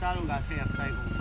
চারু গাছে একটাই গরু